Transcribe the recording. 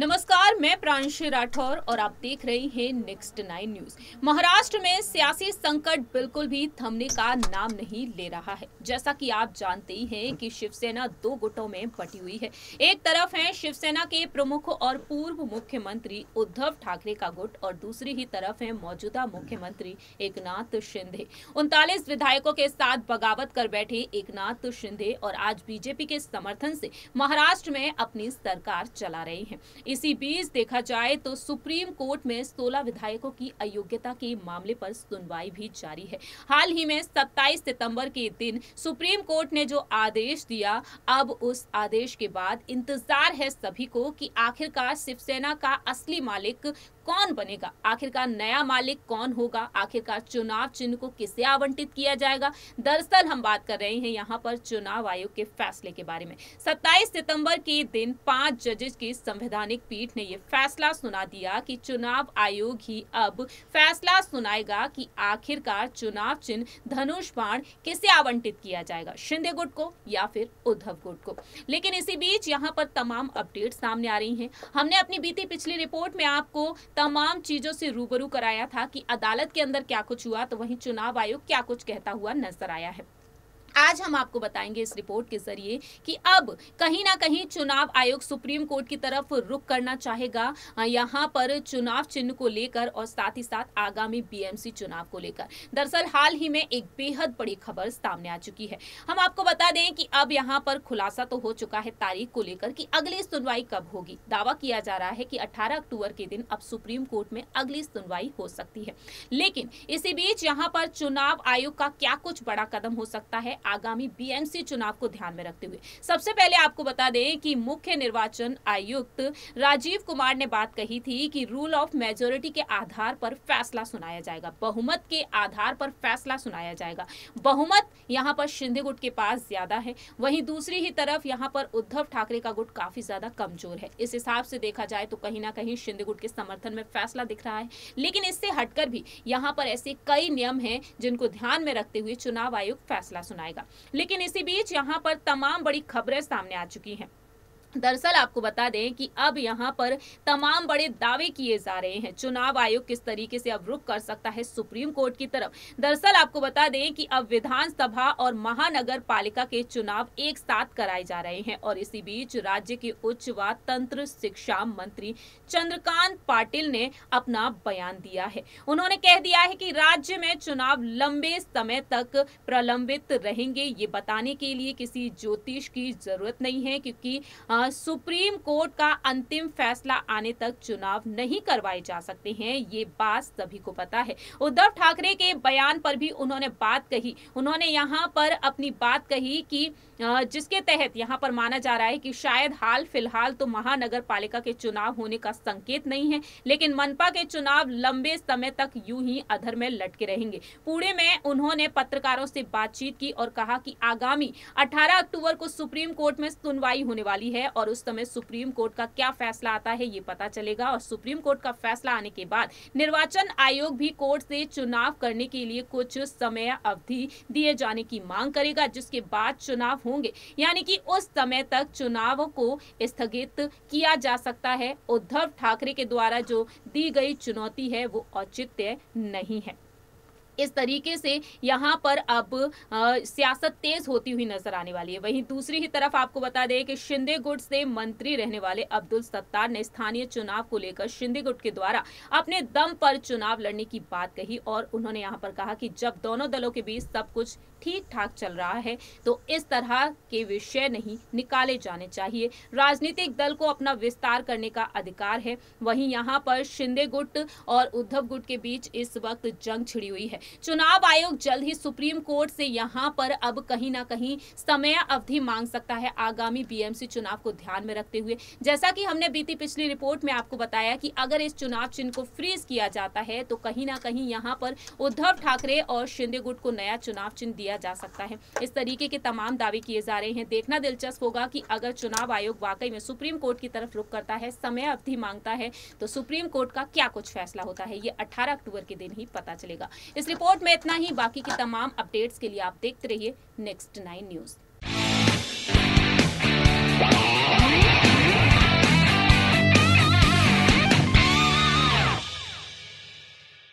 नमस्कार हिमांशु राठौर और आप देख रहे हैं नेक्स्ट नाइन न्यूज़ महाराष्ट्र में सियासी संकट बिल्कुल भी थमने का नाम नहीं ले रहा है। जैसा कि आप जानते ही हैं कि शिवसेना दो गुटों में बटी हुई है। एक तरफ़ है शिवसेना के प्रमुख और पूर्व मुख्यमंत्री उद्धव ठाकरे का गुट और दूसरी ही तरफ़ है मौजूदा मुख्यमंत्री एकनाथ शिंदे। उनतालीस विधायकों के साथ बगावत कर बैठे एकनाथ शिंदे और आज बीजेपी के समर्थन से महाराष्ट्र में अपनी सरकार चला रहे हैं। इसी बीच देखा जाए तो सुप्रीम कोर्ट में 16 विधायकों की अयोग्यता के मामले पर सुनवाई भी जारी है। हाल ही में 27 सितंबर के दिन सुप्रीम कोर्ट ने जो आदेश दिया, अब उस आदेश के बाद इंतज़ार है सभी को कि आखिरकार शिवसेना का असली मालिक कौन बनेगा? आखिरकार नया मालिक कौन होगा? आखिरकार चुनाव चिन्ह को किसे आवंटित किया जाएगा? दरअसल हम बात कर रहे हैं यहाँ पर चुनाव आयोग के फैसले के बारे में। 27 सितंबर के दिन पाँच जजेस की संवैधानिक पीठ ने यह फैसला सुना दिया कि चुनाव आयोग ही अब फैसला सुनाएगा कि आखिरकार चुनाव चिन्ह धनुष बाण किसे आवंटित किया जाएगा? शिंदे गुट को या फिर उद्धव गुट को? लेकिन इसी बीच यहाँ पर तमाम अपडेट सामने आ रही है। हमने अपनी बीती पिछली रिपोर्ट में आपको तमाम चीज़ों से रूबरू कराया था कि अदालत के अंदर क्या कुछ हुआ तो वहीं चुनाव आयोग क्या कुछ कहता हुआ नज़र आया है। आज हम आपको बताएँगे इस रिपोर्ट के ज़रिए कि अब कहीं ना कहीं चुनाव आयोग सुप्रीम कोर्ट की तरफ़ रुख करना चाहेगा यहाँ पर चुनाव चिन्ह को लेकर और साथ ही साथ आगामी बीएमसी चुनाव को लेकर। दरअसल हाल ही में एक बेहद बड़ी खबर सामने आ चुकी है। हम आपको बता दें कि अब यहाँ पर खुलासा तो हो चुका है तारीख को लेकर कि अगली सुनवाई कब होगी। दावा किया जा रहा है कि 18 अक्टूबर के दिन अब सुप्रीम कोर्ट में अगली सुनवाई हो सकती है। लेकिन इसी बीच यहाँ पर चुनाव आयोग का क्या कुछ बड़ा कदम हो सकता है आगामी बीएमसी चुनाव को ध्यान में रखते हुए। सबसे पहले आपको बता दें कि मुख्य निर्वाचन आयुक्त राजीव कुमार ने बात कही थी कि रूल ऑफ़ मेजोरिटी के आधार पर फैसला सुनाया जाएगा। बहुमत के आधार पर फैसला सुनाया जाएगा। बहुमत यहाँ पर शिंदे गुट के पास ज़्यादा है। वहीं दूसरी ही तरफ़ यहाँ पर उद्धव ठाकरे का गुट काफ़ी ज़्यादा कमज़ोर है। इस हिसाब से देखा जाए तो कहीं ना कहीं शिंदे गुट के समर्थन में फैसला दिख रहा है। लेकिन इससे हटकर भी यहाँ पर ऐसे कई नियम हैं जिनको ध्यान में रखते हुए चुनाव आयोग फैसला सुनाएगा। जाएगा। लेकिन इसी बीच यहाँ पर तमाम बड़ी खबरें सामने आ चुकी हैं। दरअसल आपको बता दें कि अब यहाँ पर तमाम बड़े दावे किए जा रहे हैं। चुनाव आयोग किस तरीके से अब रुख कर सकता है सुप्रीम कोर्ट की तरफ़? दरअसल आपको बता दें कि अब विधानसभा और महानगर पालिका के चुनाव एक साथ कराए जा रहे हैं और इसी बीच राज्य के उच्च व तंत्र शिक्षा मंत्री चंद्रकांत पाटिल ने अपना बयान दिया है। उन्होंने कह दिया है कि राज्य में चुनाव लंबे समय तक प्रलंबित रहेंगे। ये बताने के लिए किसी ज्योतिष की ज़रूरत नहीं है, क्योंकि सुप्रीम कोर्ट का अंतिम फैसला आने तक चुनाव नहीं करवाए जा सकते हैं, ये बात सभी को पता है। उद्धव ठाकरे के बयान पर भी उन्होंने बात कही। उन्होंने यहाँ पर अपनी बात कही कि जिसके तहत यहाँ पर माना जा रहा है कि शायद हाल फ़िलहाल तो महानगर पालिका के चुनाव होने का संकेत नहीं है, लेकिन मनपा के चुनाव लंबे समय तक यूँ ही अधर में लटके रहेंगे। पुणे में उन्होंने पत्रकारों से बातचीत की और कहा कि आगामी 18 अक्टूबर को सुप्रीम कोर्ट में सुनवाई होने वाली है और उस समय सुप्रीम कोर्ट का क्या फैसला आता है ये पता चलेगा। और सुप्रीम कोर्ट का फैसला आने के बाद निर्वाचन आयोग भी कोर्ट से चुनाव करने के लिए कुछ समय अवधि दिए जाने की मांग करेगा, जिसके बाद चुनाव होंगे। यानी कि उस समय तक चुनाव को स्थगित किया जा सकता है। उद्धव ठाकरे के द्वारा जो दी गई चुनौती है, वो औचित्य नहीं है। इस तरीके से यहाँ पर अब सियासत तेज होती हुई नज़र आने वाली है। वहीं दूसरी ही तरफ़ आपको बता दें कि शिंदे गुट से मंत्री रहने वाले अब्दुल सत्तार ने स्थानीय चुनाव को लेकर शिंदे गुट के द्वारा अपने दम पर चुनाव लड़ने की बात कही और उन्होंने यहाँ पर कहा कि जब दोनों दलों के बीच सब कुछ ठीक ठाक चल रहा है तो इस तरह के विषय नहीं निकाले जाने चाहिए। राजनीतिक दल को अपना विस्तार करने का अधिकार है। वहीं यहाँ पर शिंदे गुट और उद्धव गुट के बीच इस वक्त जंग छिड़ी हुई है। चुनाव आयोग जल्द ही सुप्रीम कोर्ट से यहाँ पर अब कहीं ना कहीं समय अवधि मांग सकता है आगामी बीएमसी चुनाव को ध्यान में रखते हुए। जैसा कि हमने बीती पिछली रिपोर्ट में आपको बताया कि अगर इस चुनाव चिन्ह को फ्रीज किया जाता है तो कहीं ना कहीं यहाँ पर उद्धव ठाकरे और शिंदे गुट को नया चुनाव चिन्ह दिया जा सकता है। इस तरीके के तमाम दावे किए जा रहे हैं। देखना दिलचस्प होगा कि अगर चुनाव आयोग वाकई में सुप्रीम कोर्ट की तरफ़ रुख करता है, समय अवधि माँगता है तो सुप्रीम कोर्ट का क्या कुछ फैसला होता है, ये अठारह अक्टूबर के दिन ही पता चलेगा। इस रिपोर्ट में इतना ही। बाकी की तमाम अपडेट्स के लिए आप देखते रहिए नेक्स्ट नाइन न्यूज़।